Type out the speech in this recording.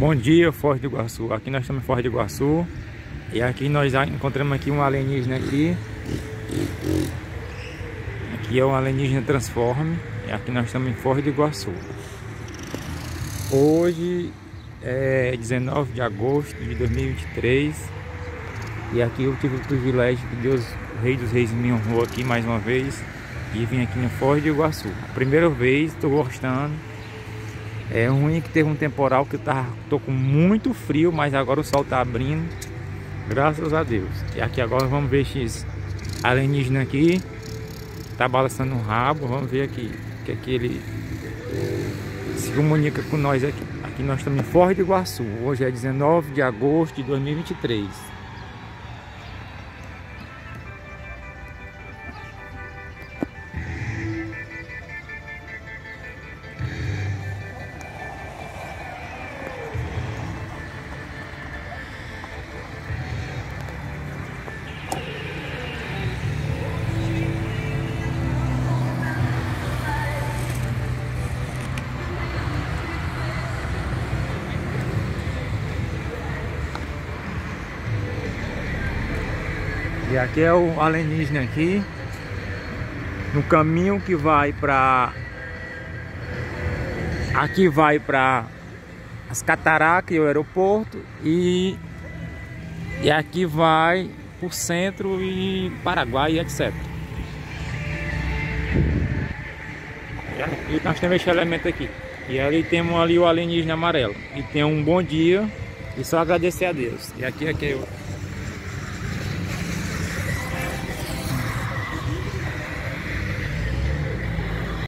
Bom dia, Forte do Iguaçu. Aqui nós estamos em Forte do Iguaçu. E aqui nós encontramos aqui um alienígena aqui. Aqui é um alienígena transforme. E aqui nós estamos em Forte do Iguaçu. Hoje é 19 de agosto de 2023. E aqui eu tive o privilégio que Deus, o Rei dos Reis, me honrou aqui mais uma vez. E vim aqui no Forte do Iguaçu. Primeira vez, estou gostando é ruim que teve um temporal que tá, tô com muito frio, mas agora o sol tá abrindo. Graças a Deus. E aqui agora vamos ver esses alienígena aqui. Tá balançando o rabo. Vamos ver aqui que aqui ele se comunica com nós aqui. Aqui nós estamos em Forte do Iguaçu. Hoje é 19 de agosto de 2023. E aqui é o alienígena aqui. No caminho que vai para Aqui vai para as Cataratas e o aeroporto e e aqui vai o centro e Paraguai, etc. E nós temos esse elemento aqui. E ali temos ali o alienígena amarelo. E tem um bom dia e só agradecer a Deus. E aqui, aqui eu